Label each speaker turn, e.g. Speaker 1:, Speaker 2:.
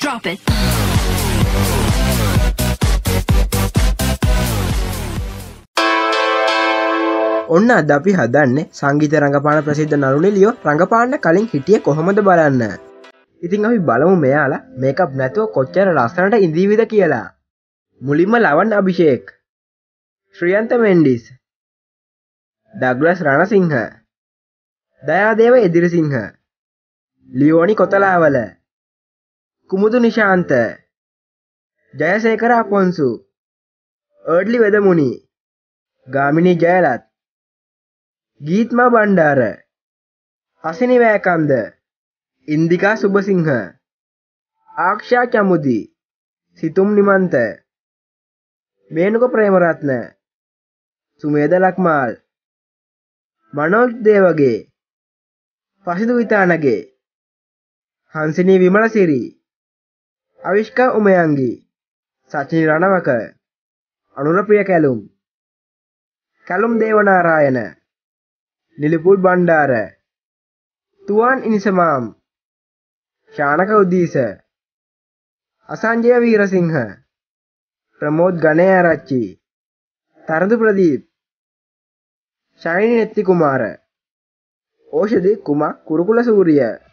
Speaker 1: Drop it.
Speaker 2: ඔන්න අද අපි හදන්නේ සංගීත රඟපාන ප්‍රසිද්ධ නළුනිලියෝ රඟපාන්න කලින් හිටිය කොහොමද බලන්න. ඉතිං අපි බලමු මෙයාලා මේකප් නැතුව කොච්චර ලස්සනට ඉඳීවිද කියලා. මුලින්ම ලවන් අභිෂේක්. ශ්‍රියන්ත මෙන්ඩිස්. ඩග්ලස් රණසිංහ. දයාදේව එදිරිසිංහ ලියෝනි කොතලාවල. කුමුදු නිශාන්ත ජයසේකර අපොන්සු ඒඩ්ලි වෙදමුණි ගාමිණී ජයලත් ගීත්මා බණ්ඩාර හසිනිවෑකන්ද ඉන්දිකා සුභසිංහ ආක්ෂා චමුදි සිතුම් නිමන්ත මේනුක ප්‍රේමරත්න සුමේද ලක්මාල් මනෝජ් දේවගේ පසිදු විතානගේ හංසිනී විමලසිරි අවිශ්කා උමයන්ගි සචිනි රණවක අනුරප්‍රිය කැලුම්. කැලුම් දේවනාරායන නිලිපුල් බණ්ඩාර තුවාන් ඉනිසමාම් ශානක උදීස අසංජය වීරසිංහ ප්‍රමෝද් ගණයාරච්චි තරදු ප්‍රදීප් ශයිනි නෙත්ති කුමාර ඕෂධි කුමක් කුරුකුල සූරිය.